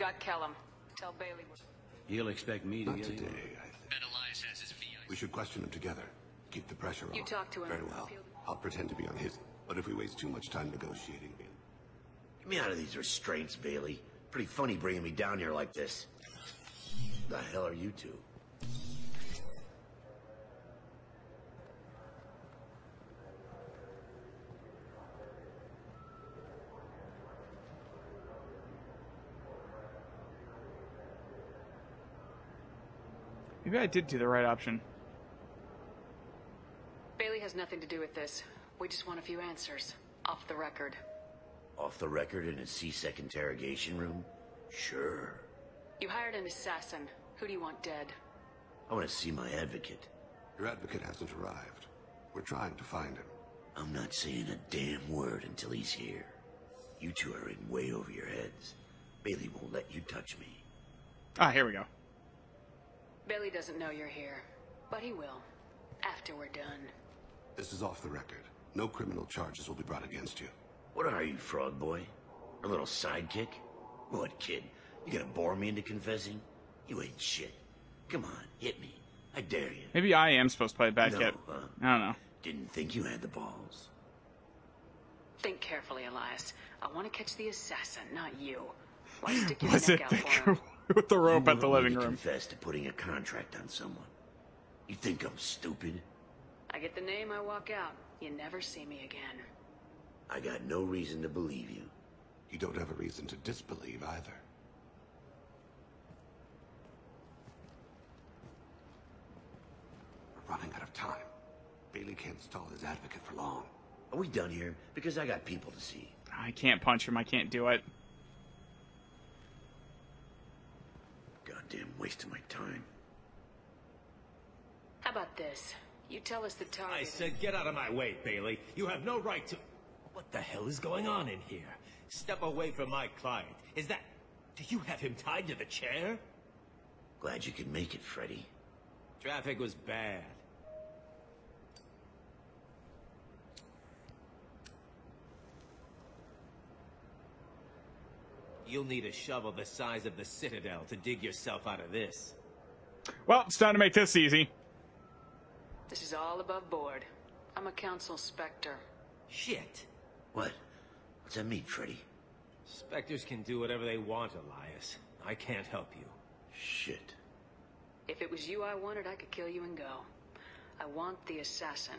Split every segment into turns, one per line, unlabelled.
got Kelham. Tell Bailey we're...
He'll expect me to
Not
get
today,
in.
I think.
Bet Elias has his VI.
We should question him together. Keep the pressure on.
You talk to him.
Very well. I'll pretend to be on his. But if we waste too much time negotiating,
Get me out of these restraints, Bailey. Pretty funny bringing me down here like this. The hell are you two?
Maybe I did do the right option.
Bailey has nothing to do with this. We just want a few answers. Off the record.
Off the record in a C-Sec interrogation room? Sure.
You hired an assassin. Who do you want dead?
I want to see my advocate.
your advocate hasn't arrived. We're trying to find him.
I'm not saying a damn word until he's here. You two are in way over your heads. Bailey won't let you touch me.
Ah, here we go.
Bailey doesn't know you're here. But he will. After we're done.
This is off the record. No criminal charges will be brought against you.
What are you, frog boy? A little sidekick? What, kid? You gonna bore me into confessing? You ain't shit. Come on, hit me. I dare you.
Maybe I am supposed to play a bad
No,
kid.
huh?
I don't know.
Didn't think you had the balls.
Think carefully, Elias. I want to catch the assassin, not you. Why stick your
Was
neck out for him?
With the rope
You
at the living
to
room?
Confess to putting a contract on someone. You think I'm stupid?
I get the name, I walk out. You never see me again.
I got no reason to believe you.
You don't have a reason to disbelieve either. We're running out of time. Bailey can't stall his advocate for long.
Are we done here? Because I got people to see.
I can't punch him. I can't do it.
Goddamn waste my time.
How about this? You tell us the target.
I said get out of my way, Bailey. You have no right to... What the hell is going on in here? Step away from my client. Is that... Do you have him tied to the chair?
Glad you could make it, Freddy.
Traffic was bad. You'll need a shovel the size of the Citadel to dig yourself out of this.
Well, it's time to make this easy.
This is all above board. I'm a council specter.
Shit.
What? What's that mean, Freddy?
Spectres can do whatever they want, Elias. I can't help you.
Shit.
If it was you I wanted, I could kill you and go. I want the assassin.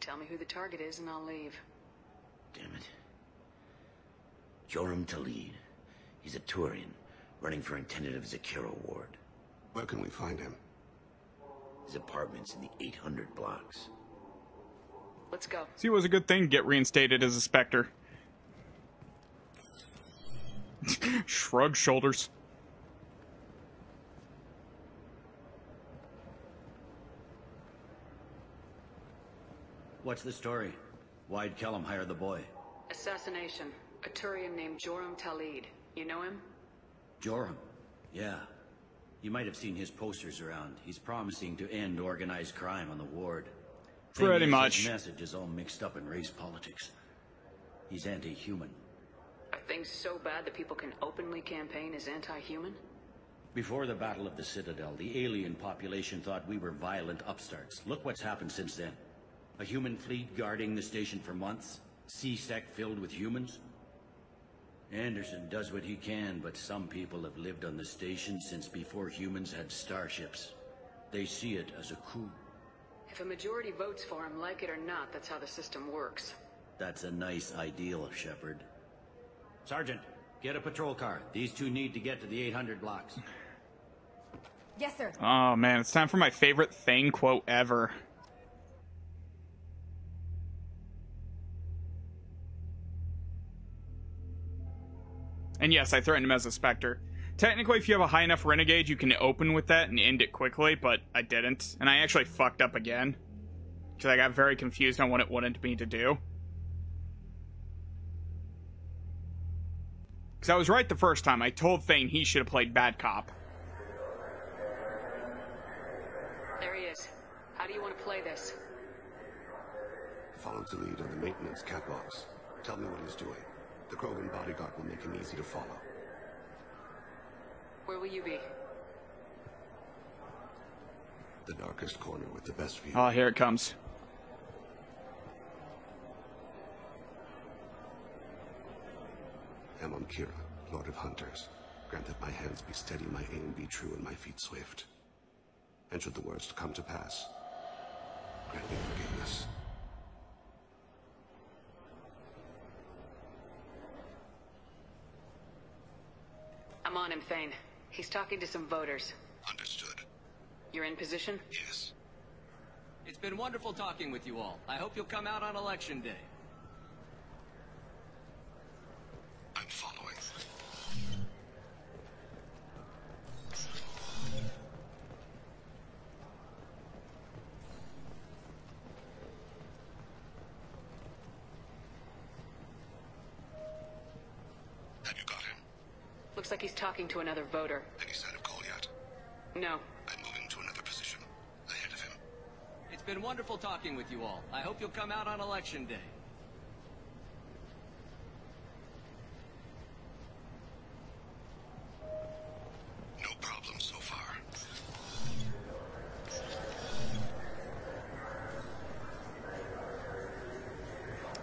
Tell me who the target is and I'll leave.
Damn it. Joram Talid. He's a Turian, running for intendant of Zakera Ward.
Where can we find him?
His apartment's in the 800 blocks.
Let's go.
See, it was a good thing to get reinstated as a Spectre. Shrug shoulders.
What's the story? Why'd Kellum hire the boy?
Assassination. A Turian named Joram Talid. You know him?
Joram. Yeah. You might have seen his posters around. He's promising to end organized crime on the ward.
Pretty
is,
much.
His message is all mixed up in race politics. He's anti-human.
Are things so bad that people can openly campaign as anti-human?
Before the Battle of the Citadel, the alien population thought we were violent upstarts. Look what's happened since then. A human fleet guarding the station for months. C-Sec filled with humans. Anderson does what he can, but some people have lived on the station since before humans had starships. They see it as a coup.
If a majority votes for him, like it or not, that's how the system works.
That's a nice ideal, Shepard. Sergeant, get a patrol car. These two need to get to the 800 blocks.
Yes, sir.
Oh man, it's time for my favorite thing quote ever. And yes, I threatened him as a Spectre. Technically, if you have a high enough Renegade, you can open with that and end it quickly, but I didn't. And I actually fucked up again. Because I got very confused on what it wanted me to do. Because I was right the first time. I told Thane he should have played Bad Cop.
There he is. How do you want to play this?
Follow the lead on the maintenance catwalks. Tell me what he's doing. The Krogan bodyguard will make him easy to follow.
Where will you be?
The darkest corner with the best view.
Oh, here it comes.
Amonkira, Lord of Hunters. Grant that my hands be steady, my aim be true, and my feet swift. And should the worst come to pass, grant me forgiveness.
Him, Thane. He's talking to some voters.
Understood.
You're in position?
Yes.
It's been wonderful talking with you all. I hope you'll come out on election day.
I'm following. Have you got him?
Looks like he's talking to another voter.
Any sign of Goliath?
No.
I'm moving to another position. Ahead of him.
It's been wonderful talking with you all. I hope you'll come out on election day.
No problem so far.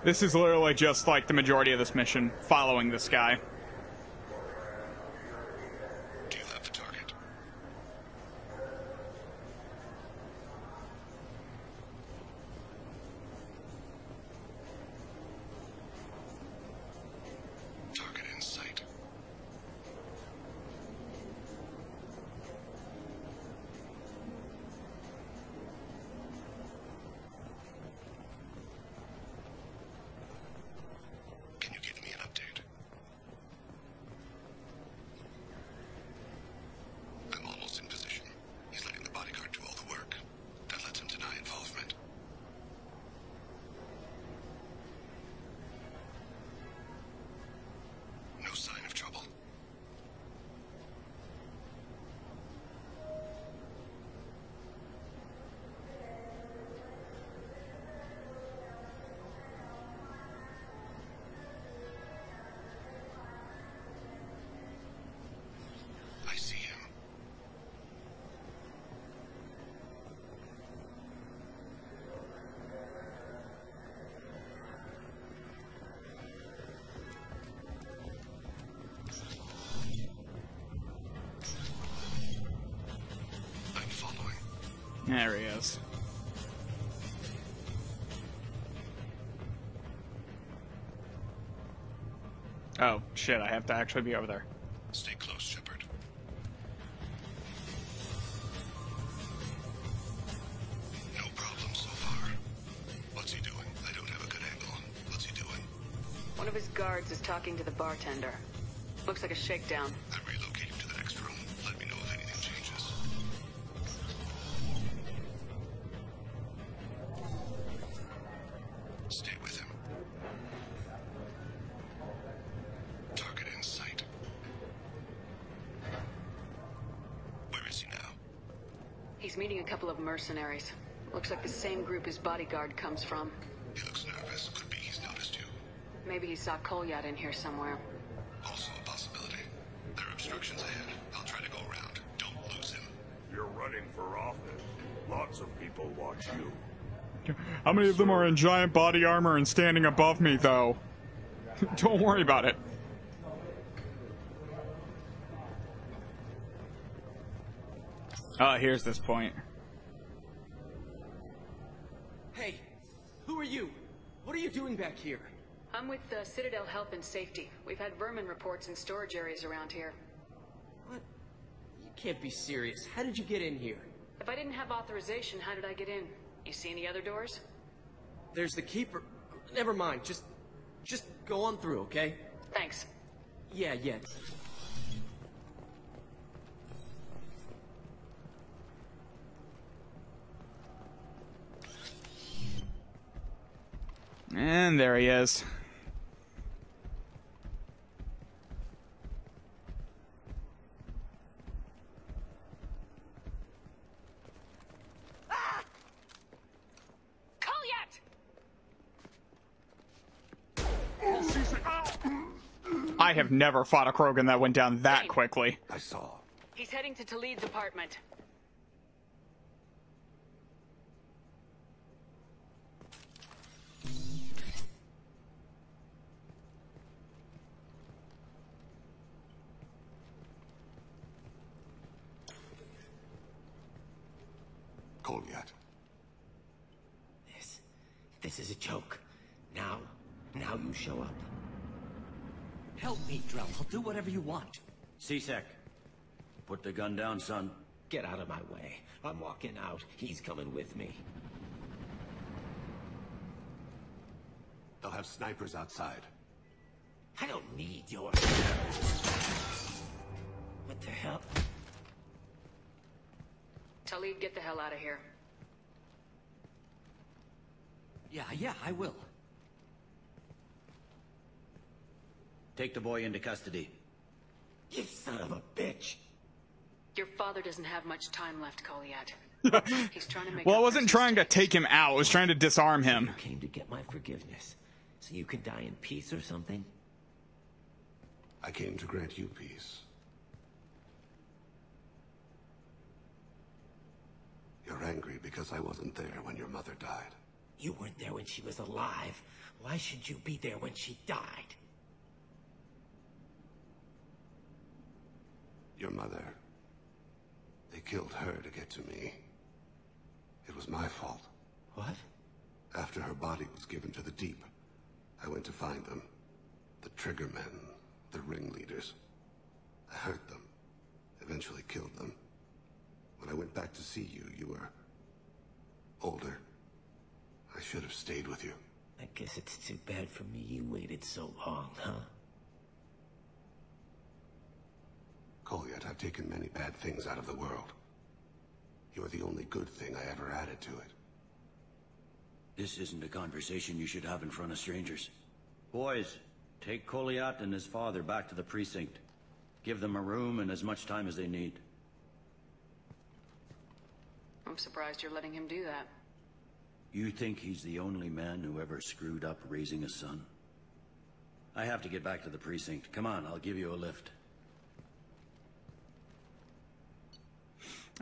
This is literally just like the majority of this mission, following this guy. There he is. Oh, shit, I have to actually be over there.
Stay close, Shepard. No problem so far. What's he doing? I don't have a good angle. What's he doing?
One of his guards is talking to the bartender. Looks like a shakedown. Meeting a couple of mercenaries. Looks like the same group his bodyguard comes from.
He looks nervous. Could be he's noticed you.
Maybe he saw Kolyat in here somewhere.
Also a possibility. There are obstructions ahead. I'll try to go around. Don't lose him.
You're running for office. Lots of people watch you.
How many of them are in giant body armor and standing above me, though? Don't worry about it. Uh, here's this point.
Hey, who are you? What are you doing back here?
I'm with uh, Citadel Health and Safety. We've had vermin reports in storage areas around here.
What? You can't be serious. How did you get in here?
If I didn't have authorization, how did I get in? You see any other doors?
There's the keeper. Never mind. Just, just go on through, okay?
Thanks.
Yeah, yeah.
And there he is.
Kolyat!
I have never fought a Krogan that went down that quickly.
I saw.
He's heading to Talid's apartment.
Kolyat.
This... this is a joke. Now, now you show up.
Help me, Drell. I'll do whatever you want.
C-Sec, put the gun down, son.
Get out of my way. I'm walking out. He's coming with me.
They'll have snipers outside.
I don't need your... What the hell?
Talid, get the hell out of here.
Yeah, yeah, I will.
Take the boy into custody.
You son of a bitch!
Your father doesn't have much time left, Kolyat. He's trying to make
Well, I wasn't trying to take him out. I was trying to disarm him.
You came to get my forgiveness. So you could die in peace or something?
I came to grant you peace. You're angry because I wasn't there when your mother died.
You weren't there when she was alive. Why should you be there when she died?
Your mother. They killed her to get to me. It was my fault.
What?
After her body was given to the deep, I went to find them. The triggermen, the ringleaders. I hurt them. Eventually killed them. When I went back to see you, you were... older. I should have stayed with you.
I guess it's too bad for me you waited so long, huh?
Kolyat, I've taken many bad things out of the world. You're the only good thing I ever added to it.
This isn't a conversation you should have in front of strangers. Boys, take Kolyat and his father back to the precinct. Give them a room and as much time as they need.
I'm surprised you're letting him do that.
You think he's the only man who ever screwed up raising a son? I have to get back to the precinct. Come on, I'll give you a lift.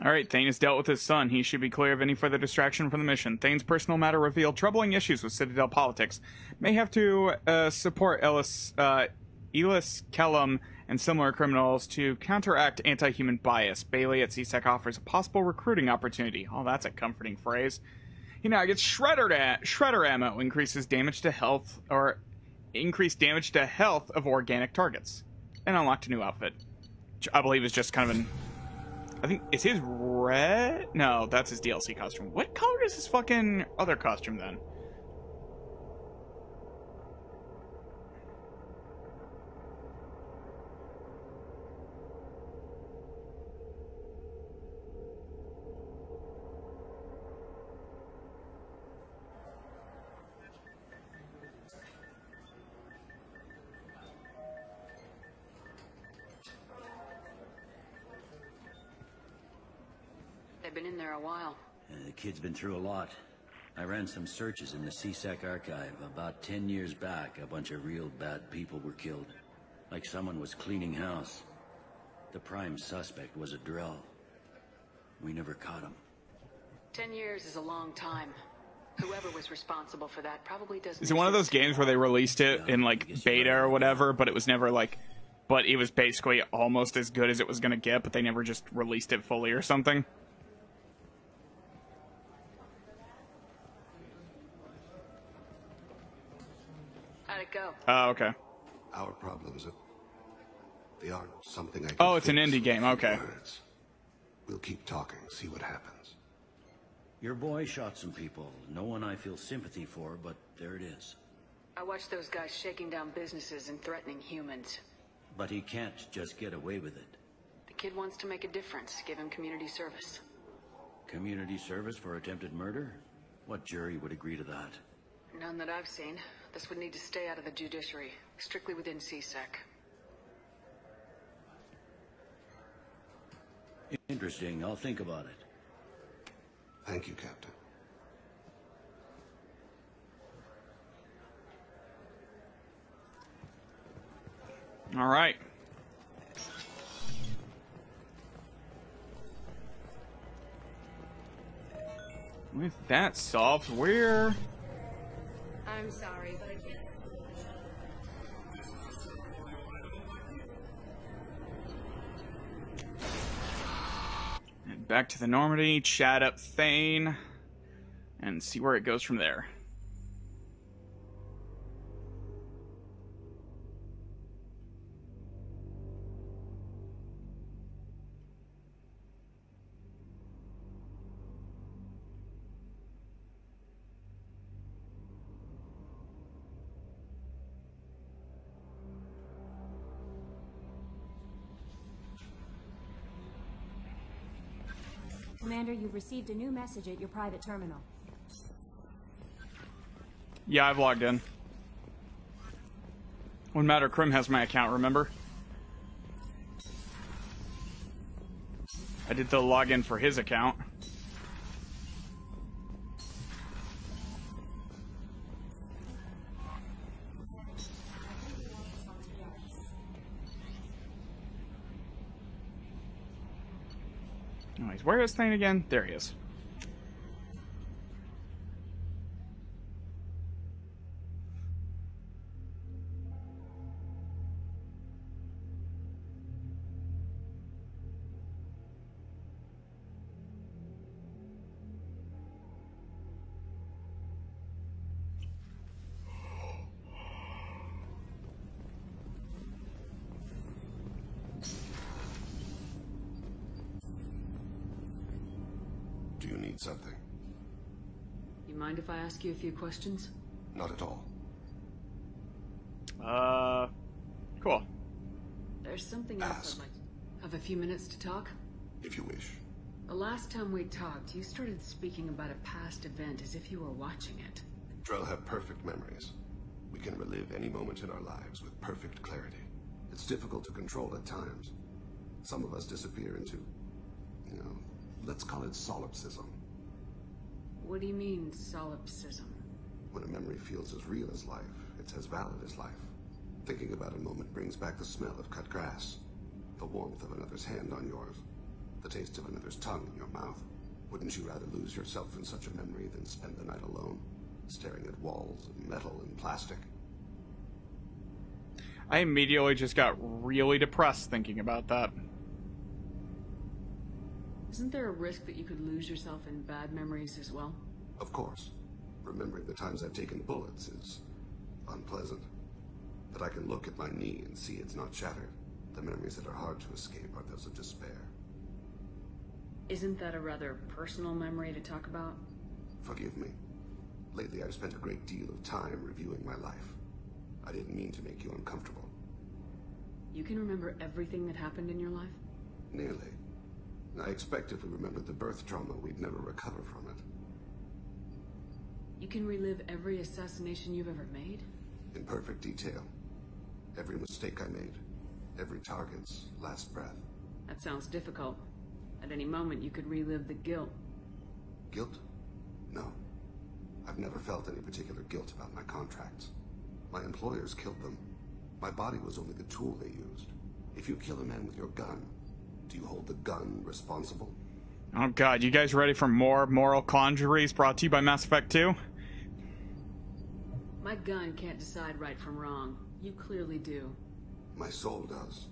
All right, Thane has dealt with his son. He should be clear of any further distraction from the mission. Thane's personal matter revealed troubling issues with Citadel politics. May have to uh, support Ellis, uh, Elis Kelham and similar criminals to counteract anti-human bias. Bailey at C-Sec offers a possible recruiting opportunity. Oh, that's a comforting phrase. He now gets shredder, shredder ammo, increases damage to health, or increased damage to health of organic targets, and unlocked a new outfit. Which I believe is just kind of an I think is his red. No, that's his DLC costume. What color is his fucking other costume then?
Been in there a while.
Uh, the kid's been through a lot. I ran some searches in the C-Sec archive. About ten years back, a bunch of real bad people were killed. Like someone was cleaning house. The prime suspect was a Drell. We never caught him.
Ten years is a long time. Whoever was responsible for that probably doesn't.
Is it one of those games where they released it in like beta or whatever, but it was never like, but it was basically almost as good as it was gonna get, but they never just released it fully or something?
How'd it go?
Oh, okay.
Our problems are... They aren't something I can
Oh, it's an indie game, okay.
Words. We'll keep talking, see what happens.
Your boy shot some people. No one I feel sympathy for, but there it is.
I watched those guys shaking down businesses and threatening humans.
But he can't just get away with it.
The kid wants to make a difference. Give him community service.
Community service for attempted murder? What jury would agree to that?
None that I've seen. This would need to stay out of the judiciary, strictly within C-Sec.
Interesting. I'll think about it.
Thank you, Captain.
All right. With that solved, we're
I'm sorry, but I can't.
Back to the Normandy, chat up Thane, and see where it goes from there.
You've received a new message at your private terminal.
Yeah, I've logged in. Wouldn't matter, Krim has my account, remember? I did the login for his account. Where is Thane again? There he is.
Ask you a few questions?
Not at all.
Uh, cool.
There's something else I'd like. Have a few minutes to talk?
If you wish.
The last time we talked, you started speaking about a past event as if you were watching it.
Drell have perfect memories. We can relive any moment in our lives with perfect clarity. It's difficult to control at times. Some of us disappear into, you know, let's call it solipsism.
What do you mean, solipsism?
When a memory feels as real as life, it's as valid as life. Thinking about a moment brings back the smell of cut grass, the warmth of another's hand on yours, the taste of another's tongue in your mouth. Wouldn't you rather lose yourself in such a memory than spend the night alone, staring at walls of metal and plastic?
I immediately just got really depressed thinking about that.
Isn't there a risk that you could lose yourself in bad memories as well?
Of course. Remembering the times I've taken bullets is unpleasant. But I can look at my knee and see it's not shattered. The memories that are hard to escape are those of despair.
Isn't that a rather personal memory to talk about?
Forgive me. Lately, I've spent a great deal of time reviewing my life. I didn't mean to make you uncomfortable.
You can remember everything that happened in your life?
Nearly. I expect if we remembered the birth trauma, we'd never recover from it.
You can relive every assassination you've ever made?
In perfect detail. Every mistake I made. Every target's last breath.
That sounds difficult. At any moment, you could relive the guilt.
Guilt? No. I've never felt any particular guilt about my contracts. My employers killed them. My body was only the tool they used. If you kill a man with your gun, do you hold the gun responsible?
Oh god, you guys ready for more moral conjuries brought to you by Mass Effect 2?
My gun can't decide right from wrong. You clearly do.
My soul does.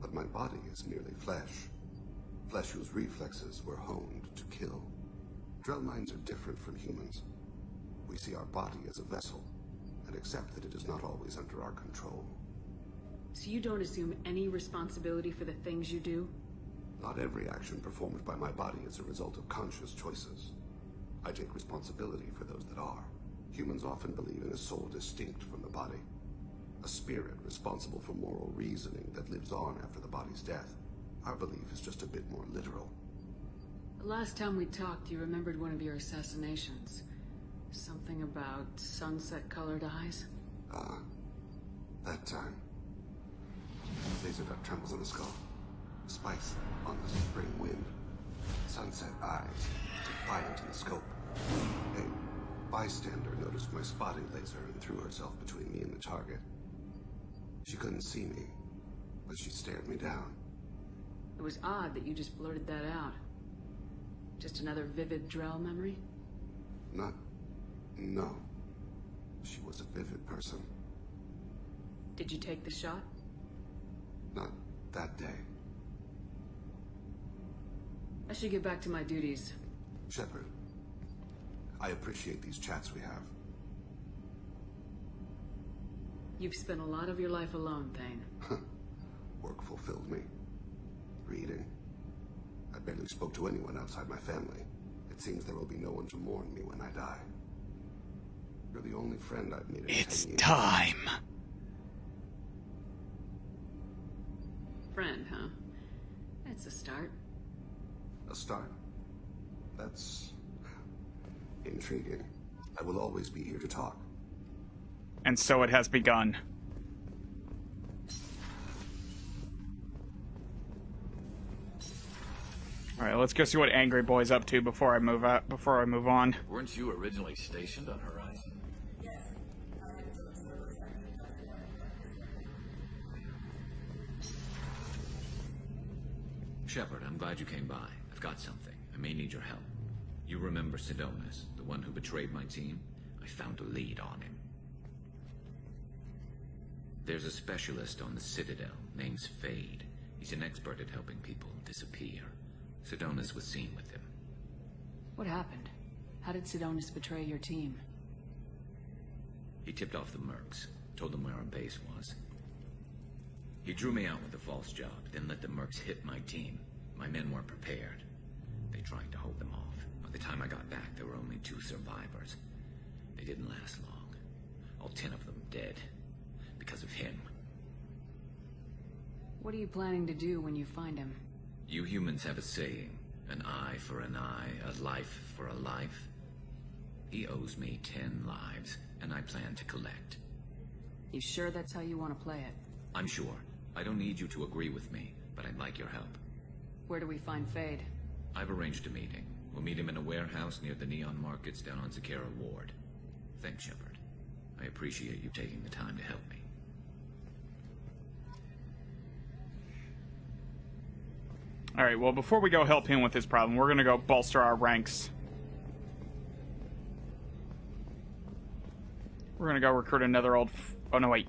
But my body is merely flesh. Flesh whose reflexes were honed to kill. Drell minds are different from humans. We see our body as a vessel, and accept that it is not always under our control.
So you don't assume any responsibility for the things you do?
Not every action performed by my body is a result of conscious choices. I take responsibility for those that are. Humans often believe in a soul distinct from the body. A spirit responsible for moral reasoning that lives on after the body's death. Our belief is just a bit more literal.
The last time we talked, you remembered one of your assassinations. Something about sunset-colored eyes?
Ah, that time. Laser dot trembles on the skull. Spice on the spring wind. Sunset eyes, defiant in the scope. A bystander noticed my spotting laser and threw herself between me and the target. She couldn't see me, but she stared me down.
It was odd that you just blurted that out. Just another vivid Drell memory?
Not... no. She was a vivid person.
Did you take the shot?
Not that day.
I should get back to my duties.
Shepard, I appreciate these chats we have.
You've spent a lot of your life alone, Thane.
Work fulfilled me. Reading. I barely spoke to anyone outside my family. It seems there will be no one to mourn me when I die. You're the only friend I've made in
It's
10 years.
time.
Friend, huh? That's a start.
A start? That's... intriguing. I will always be here to talk.
And so it has begun. All right, let's go see what Angry Boy's up to before I move out. Before I move on.
Weren't you originally stationed on Horizon? Shepard, I'm glad you came by. Got something. I may need your help. You remember Sidonis, the one who betrayed my team? I found a lead on him. There's a specialist on the Citadel, name's Fade. He's an expert at helping people disappear. Sidonis was seen with him.
What happened? How did Sidonis betray your team?
He tipped off the mercs, told them where our base was. He drew me out with a false job, then let the mercs hit my team. My men weren't prepared. They tried to hold them off. By the time I got back, there were only two survivors. They didn't last long. All ten of them dead. Because of him.
What are you planning to do when you find him?
You humans have a saying. An eye for an eye, a life for a life. He owes me ten lives, and I plan to collect.
You sure that's how you want to play it?
I'm sure. I don't need you to agree with me, but I'd like your help.
Where do we find Fade?
I've arranged a meeting. We'll meet him in a warehouse near the Neon Markets down on Zakera Ward. Thanks, Shepard. I appreciate you taking the time to help me.
All right. Well, before we go help him with his problem, we're gonna go bolster our ranks. We're gonna go recruit another old. Oh no, wait.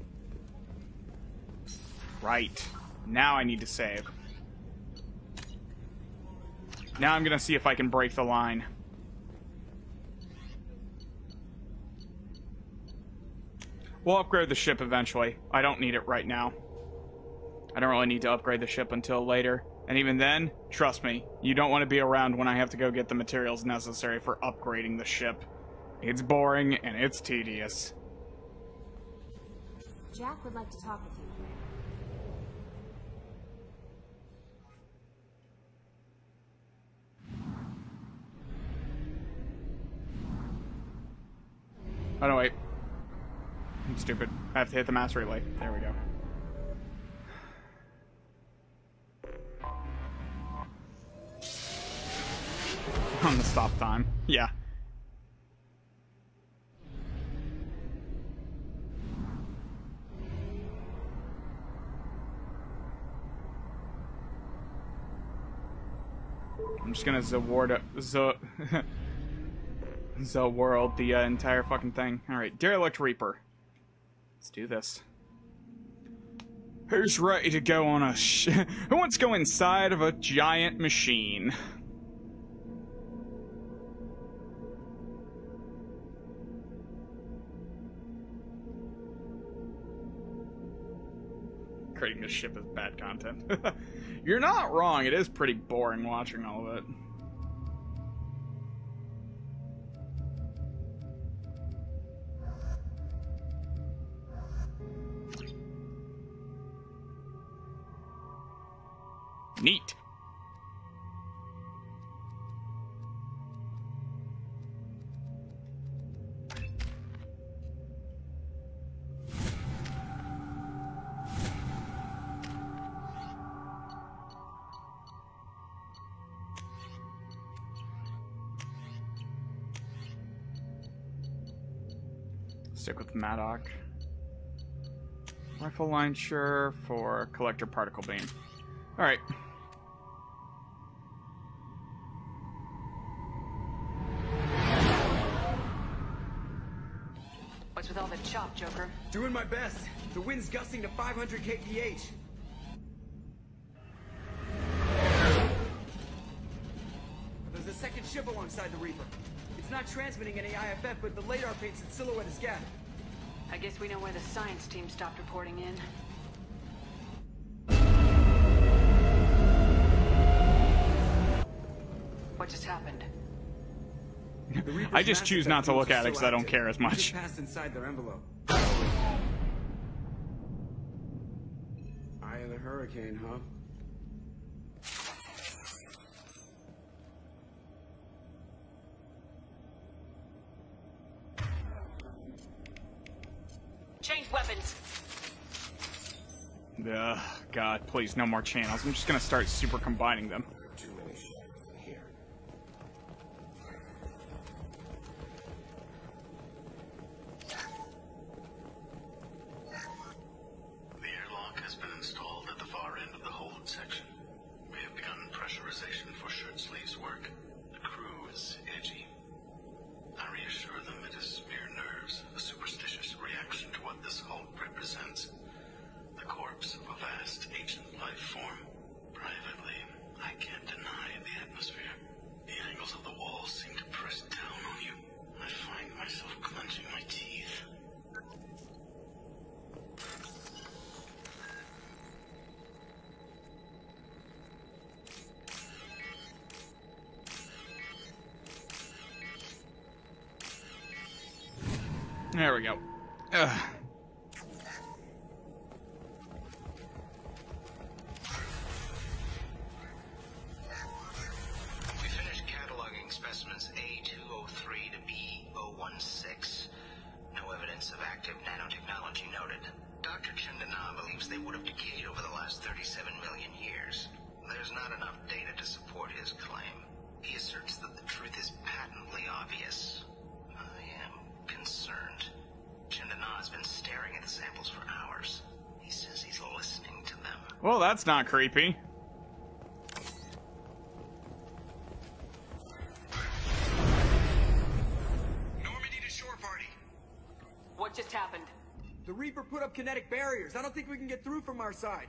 Right. Now I need to save. Now I'm gonna see if I can break the line. We'll upgrade the ship eventually. I don't need it right now. I don't really need to upgrade the ship until later. And even then, trust me, you don't want to be around when I have to go get the materials necessary for upgrading the ship. It's boring and it's tedious.
Jack would like to talk with you.
Oh no, wait. I'm stupid. I have to hit the master relay. There we go. On the stop time. Yeah. I'm just gonna Zaward Z the world, the uh, entire fucking thing. Alright, Derelict Reaper. Let's do this. Who's ready to go on a Who wants to go inside of a giant machine? Creating this ship is bad content. You're not wrong, it is pretty boring watching all of it. Neat. Stick with Maddock. Rifle launcher for collector particle beam. Alright.
Chop, Joker?
Doing my best. The wind's gusting to 500 kph. There's a second ship alongside the Reaper. It's not transmitting any IFF, but the radar paints its silhouette as Geth.
I guess we know where the science team stopped reporting in. What just happened?
I just choose not to look at it because I don't care as much.
Just passed inside their envelope. Eye of the hurricane, huh?
Change weapons.
Ugh, God, please, no more channels. I'm just gonna start super combining them. There we go. Ugh. Well, that's not creepy.
Normandy to shore party.
What just happened?
The Reaper put up kinetic barriers. I don't think we can get through from our side.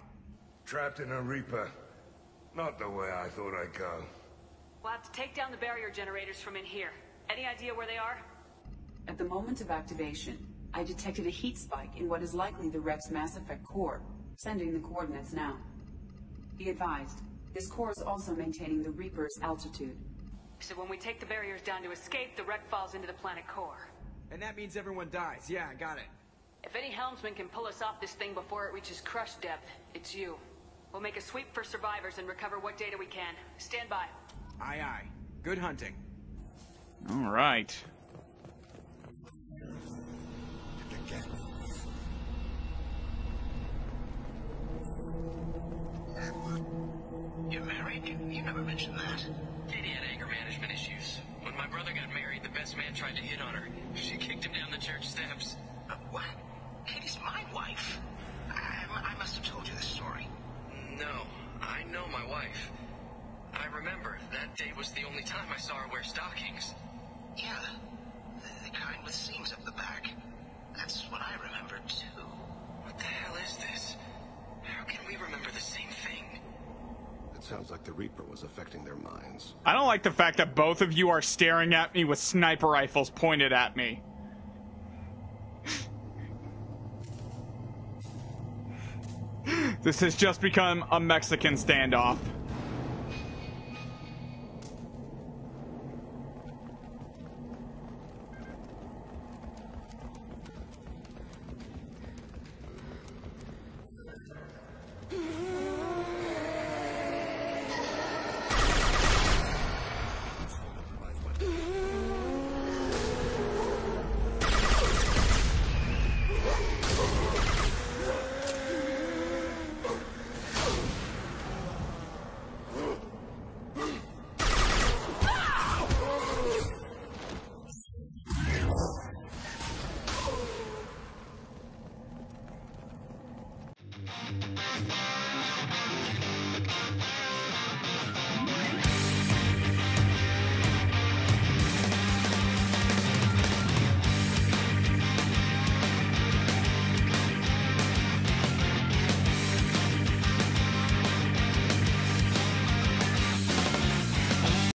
Trapped in a Reaper. Not the way I thought I'd go.
We'll have to take down the barrier generators from in here. Any idea where they are?
At the moment of activation, I detected a heat spike in what is likely the Rep's Mass Effect core, sending the coordinates now. Be advised, this core is also maintaining the Reaper's altitude.
So when we take the barriers down to escape, the wreck falls into the planet core.
And that means everyone dies. Yeah, I got it.
If any helmsman can pull us off this thing before it reaches crush depth, it's you. We'll make a sweep for survivors and recover what data we can. Stand by.
Aye, aye. Good hunting.
All right.
Got married, the best man tried to hit on her. She kicked him down the church steps.
Uh, what? Katie's my wife. I, I must have told you this story.
No, I know my wife. I remember that day was the only time I saw her wear stockings.
Yeah, the, the kind with seams up the back. That's what I remember too.
What the hell is this? How can we remember the same thing?
Sounds like the Reaper was affecting their minds.
I don't like the fact that both of you are staring at me with sniper rifles pointed at me. this has just become a Mexican standoff.